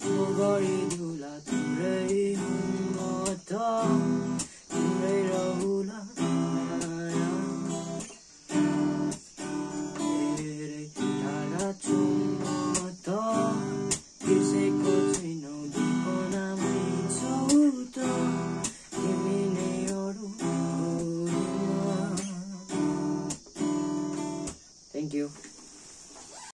Glory to you.